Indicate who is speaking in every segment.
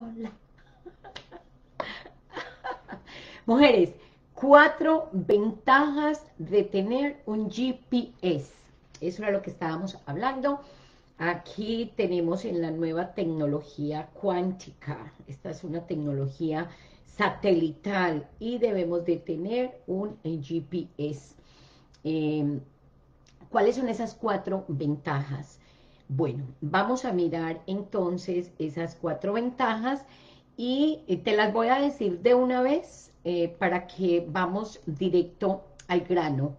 Speaker 1: Mujeres, cuatro ventajas de tener un GPS. Eso era lo que estábamos hablando. Aquí tenemos en la nueva tecnología cuántica. Esta es una tecnología satelital y debemos de tener un GPS. Em, ¿Cuáles son esas cuatro ventajas? Bueno, vamos a mirar entonces esas cuatro ventajas y eh, te las voy a decir de una vez eh, para que vamos directo al grano.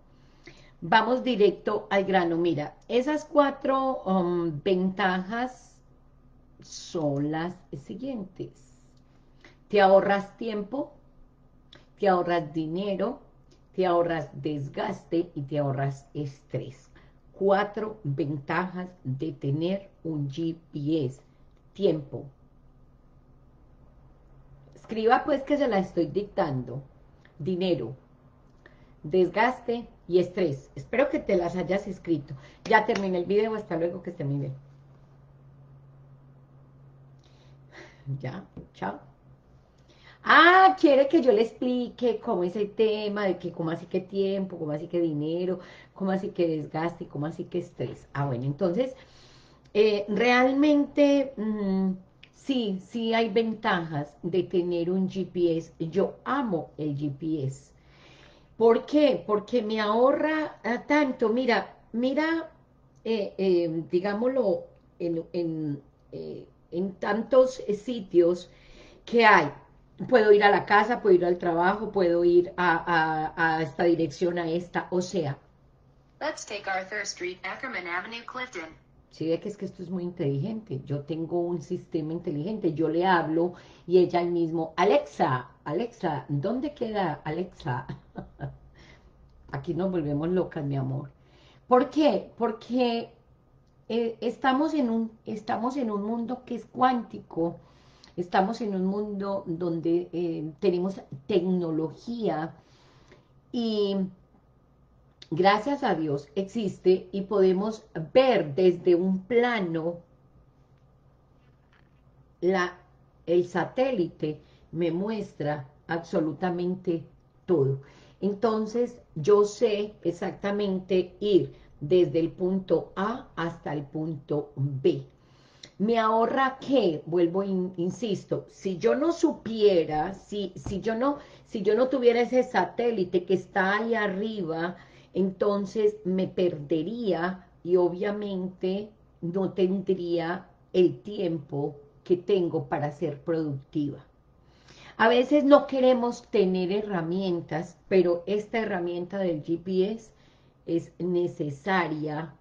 Speaker 1: Vamos directo al grano. Mira, esas cuatro um, ventajas son las siguientes. Te ahorras tiempo, te ahorras dinero, te ahorras desgaste y te ahorras estrés cuatro ventajas de tener un GPS. Tiempo. Escriba pues que se la estoy dictando. Dinero, desgaste y estrés. Espero que te las hayas escrito. Ya terminé el video, hasta luego que esté muy. Ya, chao. Ah, quiere que yo le explique cómo es el tema, de que cómo así que tiempo, cómo así que dinero, cómo así que desgaste, cómo así que estrés. Ah, bueno, entonces, eh, realmente, mm, sí, sí hay ventajas de tener un GPS. Yo amo el GPS. ¿Por qué? Porque me ahorra ah, tanto. Mira, mira, eh, eh, digámoslo, en, en tantos sitios que hay puedo ir a la casa, puedo ir al trabajo, puedo ir a, esta dirección, a esta, o sea.
Speaker 2: Let's take Arthur Street, Ackerman Avenue, Clifton.
Speaker 1: Sí, ve que es que esto es muy inteligente. Yo tengo un sistema inteligente. Yo le hablo y ella mismo, Alexa, Alexa, ¿dónde queda Alexa? Aquí nos volvemos locas, mi amor. ¿Por qué? Porque eh, estamos, en un, estamos en un mundo que es cuántico Estamos en un mundo donde eh, tenemos tecnología y gracias a Dios existe y podemos ver desde un plano la, el satélite me muestra absolutamente todo. Entonces yo sé exactamente ir desde el punto A hasta el punto B. ¿Me ahorra qué? Vuelvo, insisto, si yo no supiera, si, si, yo no, si yo no tuviera ese satélite que está ahí arriba, entonces me perdería y obviamente no tendría el tiempo que tengo para ser productiva. A veces no queremos tener herramientas, pero esta herramienta del GPS es necesaria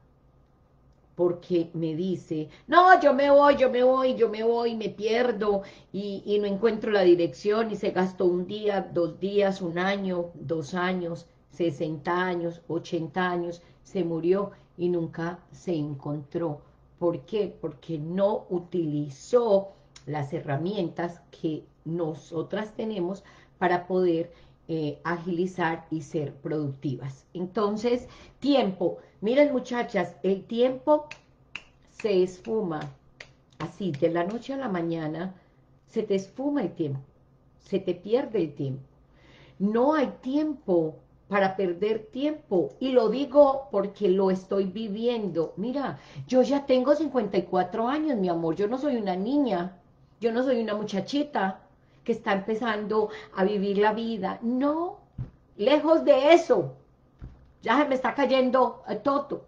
Speaker 1: porque me dice, no, yo me voy, yo me voy, yo me voy, me pierdo y, no encuentro la dirección y se gastó un día, dos días, un año, dos años, 60 años, 80 años, se murió y nunca se encontró. ¿Por qué? Porque no utilizó las herramientas que nosotras tenemos para poder eh, agilizar y ser productivas. Entonces, tiempo. Miren muchachas, el tiempo se esfuma así, de la noche a la mañana, se te esfuma el tiempo, se te pierde el tiempo. No hay tiempo para perder tiempo. Y lo digo porque lo estoy viviendo. Mira, yo ya tengo 54 años, mi amor. Yo no soy una niña. Yo no soy una muchachita que está empezando a vivir la vida. No, lejos de eso. Ya se me está cayendo todo.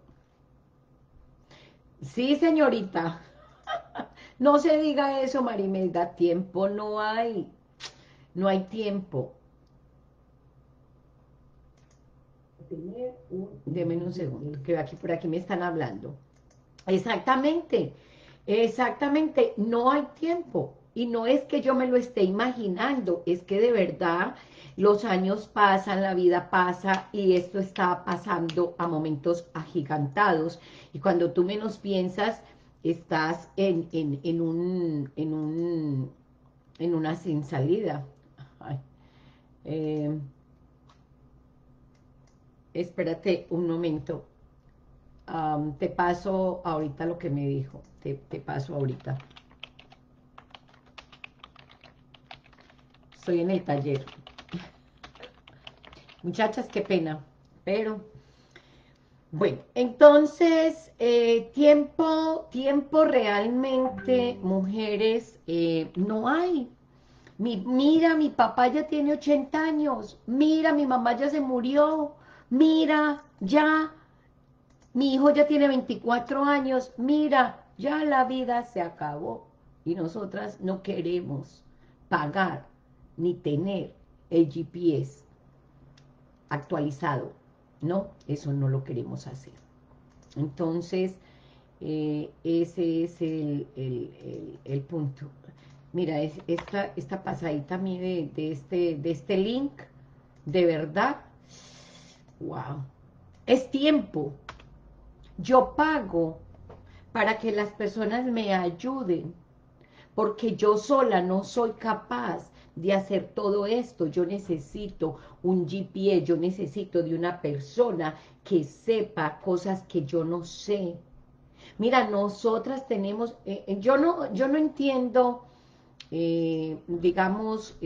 Speaker 1: Sí, señorita. No se diga eso, Marimelda. Tiempo no hay. No hay tiempo. Deme un segundo, que aquí por aquí me están hablando. Exactamente, exactamente, no hay tiempo. Y no es que yo me lo esté imaginando, es que de verdad los años pasan, la vida pasa y esto está pasando a momentos agigantados. Y cuando tú menos piensas, estás en, en, un, en, un, en una sin salida. Eh, espérate un momento. te paso ahorita lo que me dijo. Te, te paso ahorita. Estoy en el taller. Muchachas, qué pena, pero... Bueno, entonces, eh, tiempo, tiempo realmente, mujeres, eh, no hay. mira, mi papá ya tiene 80 años, mira, mi mamá ya se murió, mira, ya, mi hijo ya tiene 24 años, mira, ya la vida se acabó. Y nosotras no queremos pagar ni tener el GPS actualizado. No, eso no lo queremos hacer. Entonces, eh, ese es el, punto. Mira, es, esta, esta pasadita a mí de, este, de este link, de verdad, wow, es tiempo. Yo pago para que las personas me ayuden, porque yo sola no soy capaz de hacer todo esto. Yo necesito un GPS, yo necesito de una persona que sepa cosas que yo no sé. Mira, nosotras tenemos, eh, eh, yo, no, yo no entiendo, eh, digamos,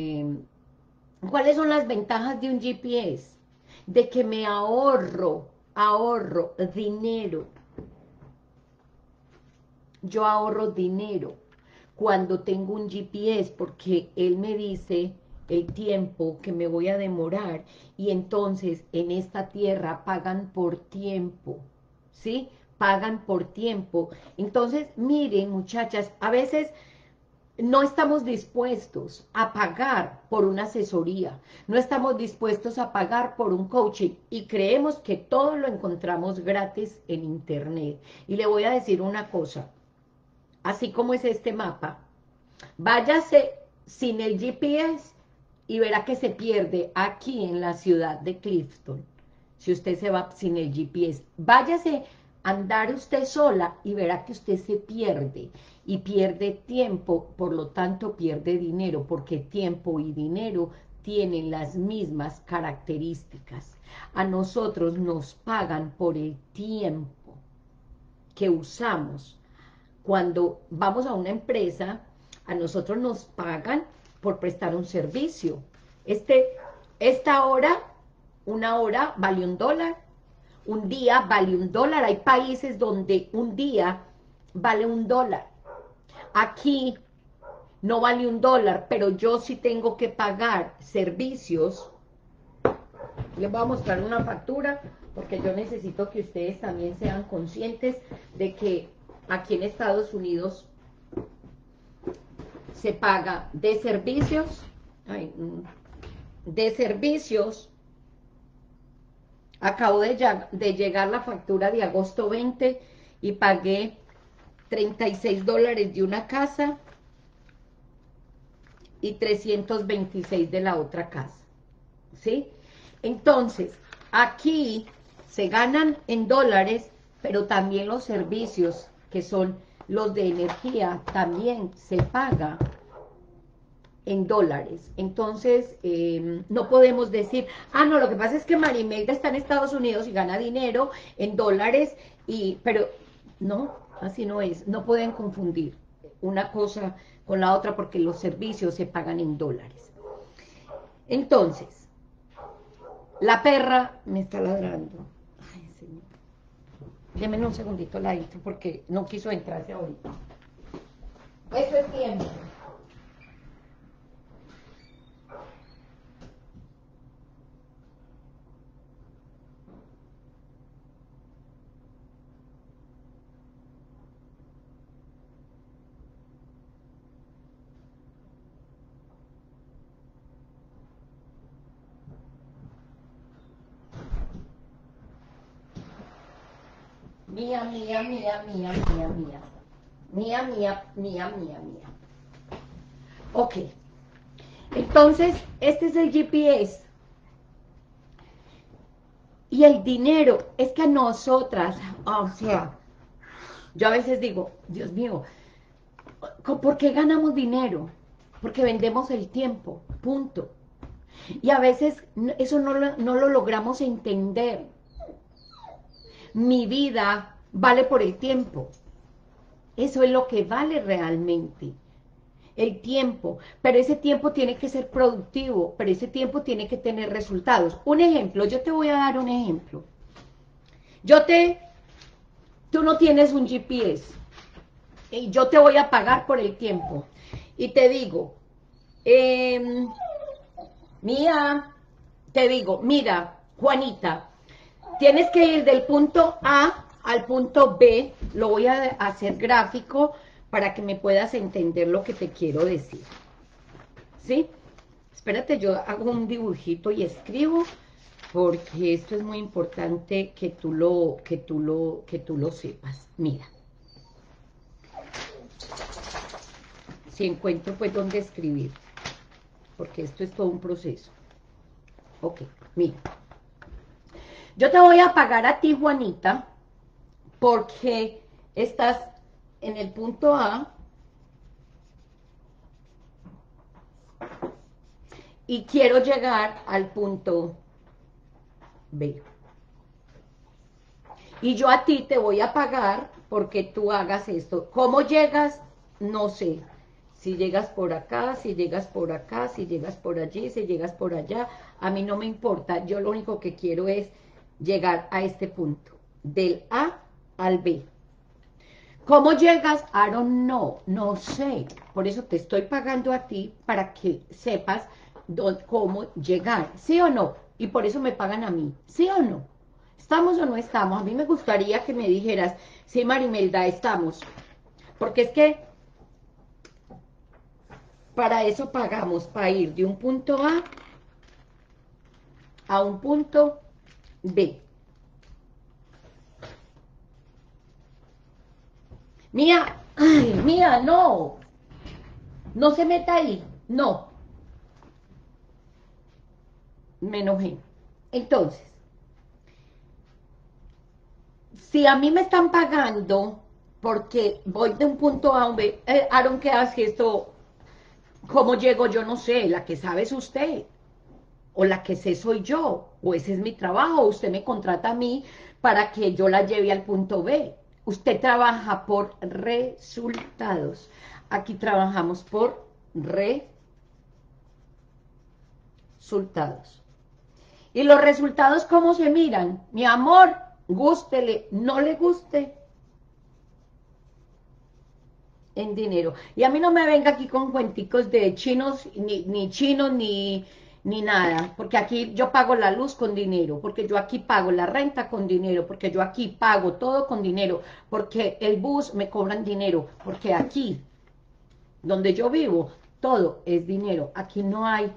Speaker 1: cuáles son las ventajas de un GPS, de que me ahorro, ahorro dinero. Yo ahorro dinero cuando tengo un GPS, porque él me dice el tiempo que me voy a demorar, y entonces en esta tierra pagan por tiempo, ¿sí? Pagan por tiempo. Entonces, miren, muchachas, a veces no estamos dispuestos a pagar por una asesoría, no estamos dispuestos a pagar por un coaching y creemos que todo lo encontramos gratis en internet. Y le voy a decir una cosa, así como es este mapa, váyase sin el GPS y verá que se pierde aquí en la ciudad de Clifton, si usted se va sin el GPS. Váyase a andar usted sola y verá que usted se pierde y pierde tiempo, por lo tanto pierde dinero, porque tiempo y dinero tienen las mismas características. A nosotros nos pagan por el tiempo que usamos. Cuando vamos a una empresa, a nosotros nos pagan por prestar un servicio. Este, esta hora, una hora vale un dólar, un día vale un dólar. Hay países donde un día vale un dólar. Aquí no vale un dólar, pero yo sí tengo que pagar servicios. Les voy a mostrar una factura, porque yo necesito que ustedes también sean conscientes de que aquí en Estados Unidos se paga de servicios, mm, de servicios, acabo de, de llegar la factura de agosto 20 y pagué 36 dólares de una casa y 326 de la otra casa, ¿sí? Entonces, aquí se ganan en dólares, pero también los servicios que son los de energía también se paga en dólares. Entonces, em, no podemos decir, ah, no, lo que pasa es que Marimelda está en Estados Unidos y gana dinero en dólares, y pero no, así no es. No pueden confundir una cosa con la otra porque los servicios se pagan en dólares. Entonces, la perra me está ladrando. Deme un segundito la intro porque no quiso entrarse ahorita. Eso es tiempo. Mía, mía, mía, mía, mía, mía. Mía, mía, mía, mía, mía. Ok. Entonces, este es el GPS. Y el dinero, es que nosotras, o sea, yo a veces digo, Dios mío, ¿por qué ganamos dinero? Porque vendemos el tiempo, punto. Y a veces eso no no lo logramos entender mi vida vale por el tiempo. Eso es lo que vale realmente. el tiempo, pero ese tiempo tiene que ser productivo, pero ese tiempo tiene que tener resultados. Un ejemplo, yo te voy a dar un ejemplo. Yo te, tú no tienes un GPS, y yo te voy a pagar por el tiempo, y te digo, eh, mira, te digo, mira, Juanita, tienes que ir del punto A al punto B, lo voy a hacer gráfico para que me puedas entender lo que te quiero decir. ¿Sí? Espérate, yo hago un dibujito y escribo, porque esto es muy importante que tú lo, que tú lo, que tú lo sepas. Mira. Si encuentro pues dónde escribir, porque esto es todo un proceso. Ok, mira. Yo te voy a pagar a ti, Juanita, porque estás en el punto A y quiero llegar al punto B. Y yo a ti te voy a pagar porque tú hagas esto. ¿Cómo llegas? No sé. Si llegas por acá, si llegas por acá, si llegas por allí, si llegas por allá, a mí no me importa. Yo lo único que quiero es llegar a este punto, del A al B. ¿Cómo llegas? I don't know, no sé. Por eso te estoy pagando a ti para que sepas cómo llegar, ¿sí o no? Y por eso me pagan a mí, ¿sí o no? ¿Estamos o no estamos? A mí me gustaría que me dijeras, sí, Marimelda, estamos. Porque es que para eso pagamos, para ir de un punto A a un punto B. Mía, ay, mía, no. No se meta ahí, no. Me enojé. Entonces, si a mí me están pagando porque voy de un punto a un B, eh, Aaron, ¿qué hace esto? ¿Cómo llego? Yo no sé, la que sabe es usted, o la que sé soy yo, o ese es mi trabajo, usted me contrata a mí para que yo la lleve al punto B. Usted trabaja por resultados. Aquí trabajamos por resultados. ¿Y los resultados cómo se miran? Mi amor, gústele, no le guste, en dinero. Y a mí no me venga aquí con cuenticos de chinos, ni, ni chinos, ni ni nada, porque aquí yo pago la luz con dinero, porque yo aquí pago la renta con dinero, porque yo aquí pago todo con dinero, porque el bus me cobran dinero, porque aquí, donde yo vivo, todo es dinero, aquí no hay,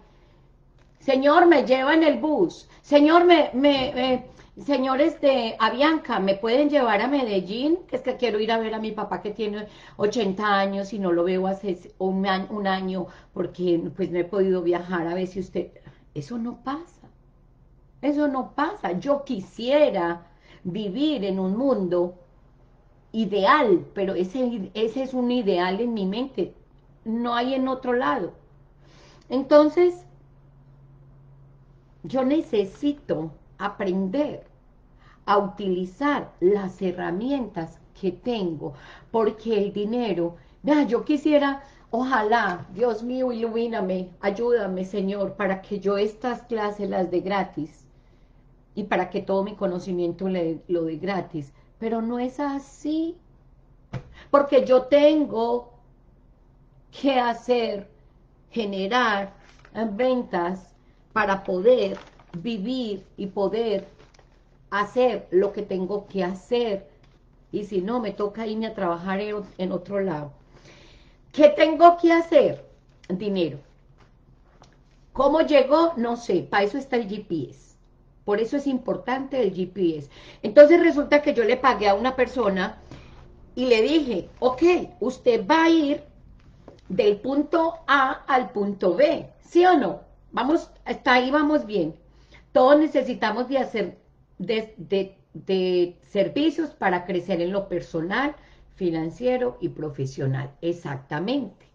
Speaker 1: señor, me lleva en el bus, señor, me, me, señores de Avianca, ¿me pueden llevar a Medellín? Es que quiero ir a ver a mi papá que tiene 80 años y no lo veo hace un año porque pues no he podido viajar, a ver si usted... Eso no pasa. Eso no pasa. Yo quisiera vivir en un mundo ideal, pero ese, ese es un ideal en mi mente. No hay en otro lado. Entonces, yo necesito aprender a utilizar las herramientas que tengo, porque el dinero, vea, yo quisiera Ojalá, Dios mío, ilumíname, ayúdame, Señor, para que yo estas clases las dé gratis y para que todo mi conocimiento le, lo dé gratis. Pero no es así, porque yo tengo que hacer, generar ventas para poder vivir y poder hacer lo que tengo que hacer. Y si no, me toca irme a trabajar en otro lado. ¿Qué tengo que hacer? Dinero. ¿Cómo llegó? No sé, para eso está el GPS. Por eso es importante el GPS. Entonces resulta que yo le pagué a una persona y le dije, ok, usted va a ir del punto A al punto B, ¿sí o no? Vamos, hasta ahí vamos bien. Todos necesitamos de hacer de, de servicios para crecer en lo personal, financiero y profesional, exactamente.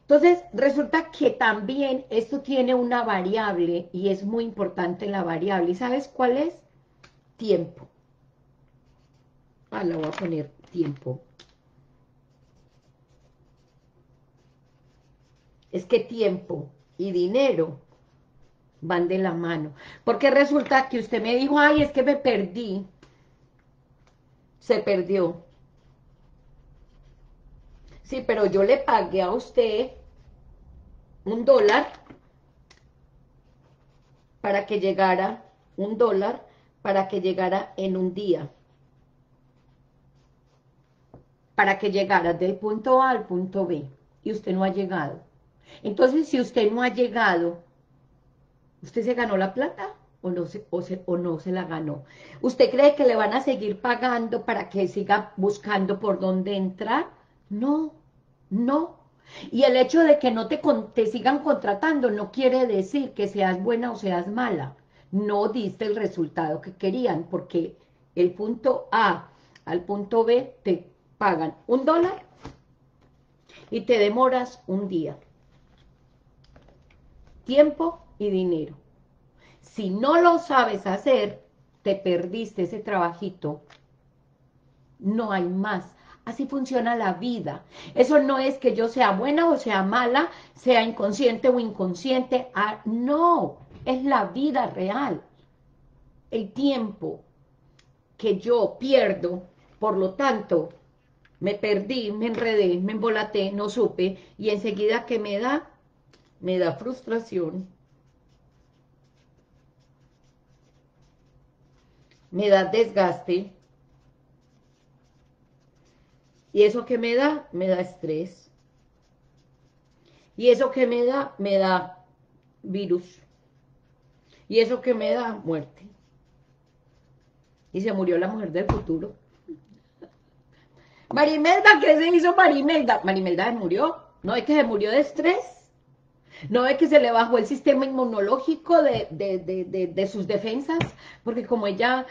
Speaker 1: Entonces, resulta que también esto tiene una variable y es muy importante la variable. ¿Y sabes cuál es? Tiempo. Ah, la voy a poner tiempo. es que tiempo y dinero van de la mano. Porque resulta que usted me dijo, ay, es que me perdí. Se perdió. Sí, pero yo le pagué a usted un dólar para que llegara, un dólar para que llegara en un día. Para que llegara del punto A al punto B. Y usted no ha llegado. Entonces, si usted no ha llegado, ¿usted se ganó la plata? O no, se, o, o no se la ganó. ¿Usted cree que le van a seguir pagando para que siga buscando por dónde entrar? No, no. Y el hecho de que no te, sigan contratando no quiere decir que seas buena o seas mala. No diste el resultado que querían, porque el punto A al punto B te pagan un dólar y te demoras un día tiempo y dinero. Si no lo sabes hacer, te perdiste ese trabajito, no hay más. Así funciona la vida. Eso no es que yo sea buena o sea mala, sea inconsciente o inconsciente. Ah, no, es la vida real. El tiempo que yo pierdo, por lo tanto, me perdí, me enredé, me embolaté, no supe, y enseguida que me da, me da frustración, me da desgaste, y eso que me da, me da estrés, y eso que me da, me da virus, y eso que me da, muerte. Y se murió la mujer del futuro. Marimelda, ¿qué se hizo Marimelda? Marimelda se murió, no es que se murió de estrés. No es que se le bajó el sistema inmunológico de, sus defensas, porque como ella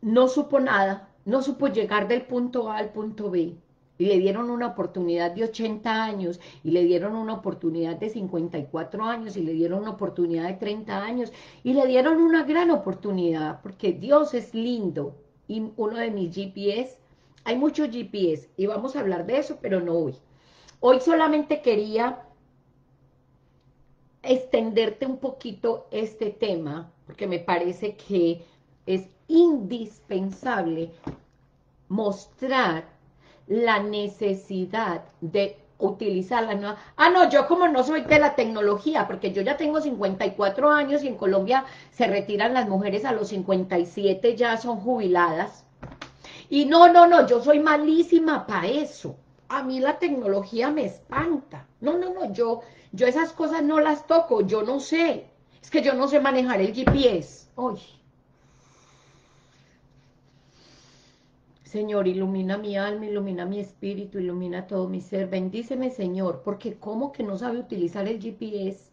Speaker 1: no supo nada, no supo llegar del punto A al punto B, y le dieron una oportunidad de 80 años, y le dieron una oportunidad de 54 años, y le dieron una oportunidad de 30 años, y le dieron una gran oportunidad, porque Dios es lindo, y uno de mis GPS, hay muchos GPS, y vamos a hablar de eso, pero no hoy. Hoy solamente quería extenderte un poquito este tema, porque me parece que es indispensable mostrar la necesidad de utilizarla. Ah, no, yo como no soy de la tecnología, porque yo ya tengo 54 años y en Colombia se retiran las mujeres a los 57, ya son jubiladas. Y no, no, no, yo soy malísima para eso. A mí la tecnología me espanta. No, no, no, yo yo esas cosas no las toco, yo no sé. Es que yo no sé manejar el GPS. Uy. Señor, ilumina mi alma, ilumina mi espíritu, ilumina todo mi ser. Bendíceme, Señor, porque ¿cómo que no sabe utilizar el GPS?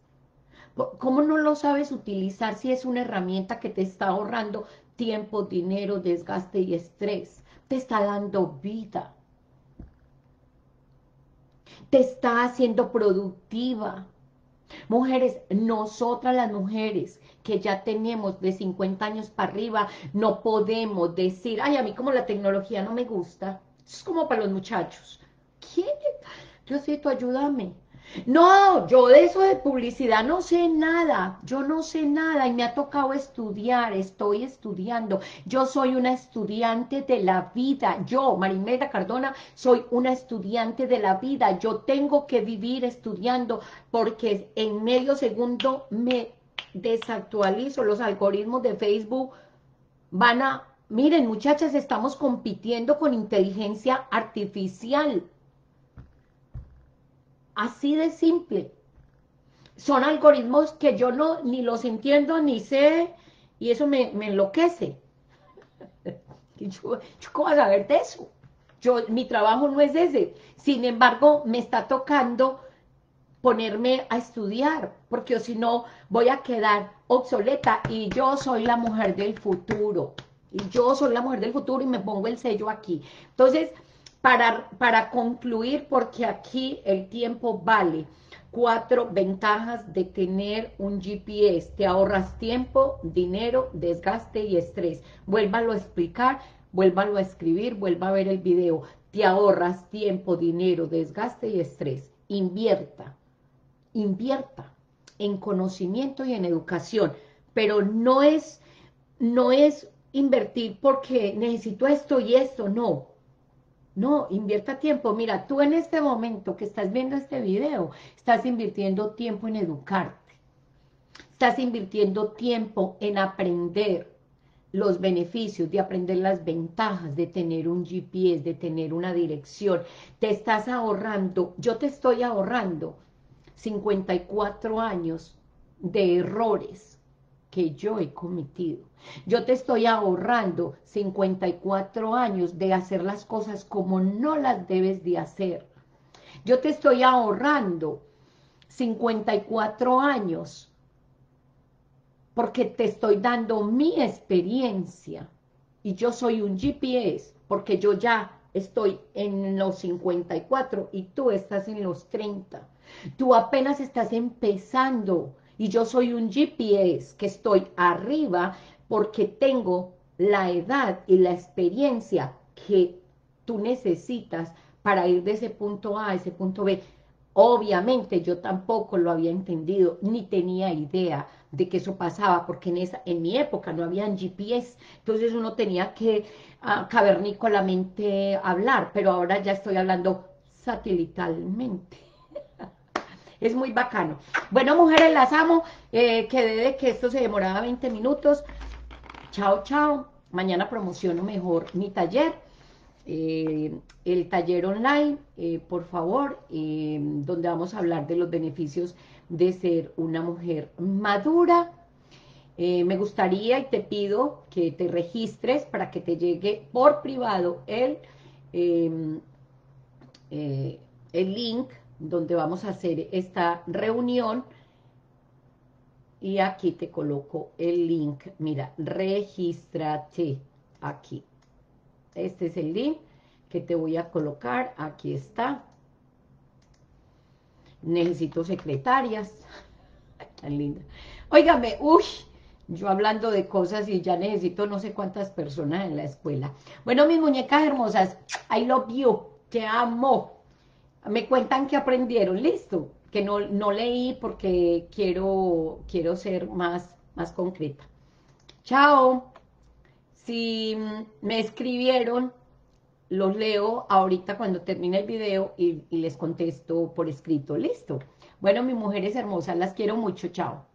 Speaker 1: ¿Cómo no lo sabes utilizar si es una herramienta que te está ahorrando tiempo, dinero, desgaste y estrés? Te está dando vida te está haciendo productiva. Mujeres, nosotras las mujeres que ya tenemos de 50 años para arriba, no podemos decir, ay, a mí como la tecnología no me gusta. es como para los muchachos. ¿Quién? Diosito, ayúdame. No, yo de eso de publicidad no sé nada, yo no sé nada y me ha tocado estudiar, estoy estudiando. Yo soy una estudiante de la vida, yo, Marimelda Cardona, soy una estudiante de la vida. Yo tengo que vivir estudiando porque en medio segundo me desactualizo. Los algoritmos de Facebook van a... Miren, muchachas, estamos compitiendo con inteligencia artificial Así de simple. Son algoritmos que yo no ni los entiendo ni sé y eso me, enloquece. yo, ¿Cómo vas a saber de eso? Yo, mi trabajo no es ese. Sin embargo, me está tocando ponerme a estudiar, porque si no voy a quedar obsoleta y yo soy la mujer del futuro. Y yo soy la mujer del futuro y me pongo el sello aquí. Entonces, para, concluir, porque aquí el tiempo vale, cuatro ventajas de tener un GPS. Te ahorras tiempo, dinero, desgaste y estrés. Vuélvalo a explicar, vuélvalo a escribir, vuelva a ver el video. Te ahorras tiempo, dinero, desgaste y estrés. invierta, invierta en conocimiento y en educación, pero no es, no es invertir porque necesito esto y esto, no. No, invierta tiempo. Mira, tú en este momento que estás viendo este video, estás invirtiendo tiempo en educarte. Estás invirtiendo tiempo en aprender los beneficios, de aprender las ventajas de tener un GPS, de tener una dirección. Te estás ahorrando, yo te estoy ahorrando 54 años de errores que yo he cometido. Yo te estoy ahorrando 54 años de hacer las cosas como no las debes de hacer. Yo te estoy ahorrando 54 años porque te estoy dando mi experiencia y yo soy un GPS porque yo ya estoy en los 54 y tú estás en los 30. Tú apenas estás empezando y yo soy un GPS que estoy arriba porque tengo la edad y la experiencia que tú necesitas para ir de ese punto A a ese punto B. Obviamente yo tampoco lo había entendido, ni tenía idea de que eso pasaba, porque en, esa, en mi época no habían GPS, entonces uno tenía que uh, cavernícolamente hablar, pero ahora ya estoy hablando satelitalmente. Es muy bacano. Bueno, mujeres, las amo, eh, quedé de que esto se demoraba 20 minutos. Chao, chao. Mañana promociono mejor mi taller eh, el taller online, eh, por favor, eh, donde vamos a hablar de los beneficios de ser una mujer madura. me gustaría y te pido que te registres para que te llegue por privado el, el link donde vamos a hacer esta reunión y aquí te coloco el link, mira, regístrate aquí. Este es el link que te voy a colocar. Aquí está. Necesito secretarias. Tan linda. Óigame, uy, yo hablando de cosas y ya necesito no sé cuántas personas en la escuela. Bueno, mis muñecas hermosas, I love you, te amo. Me cuentan que aprendieron, listo. Que no, no leí porque quiero, quiero ser más, más concreta. Chao. Si me escribieron, los leo ahorita cuando termine el video y, y les contesto por escrito. ¿Listo? Bueno, mis mujeres hermosas, las quiero mucho. Chao.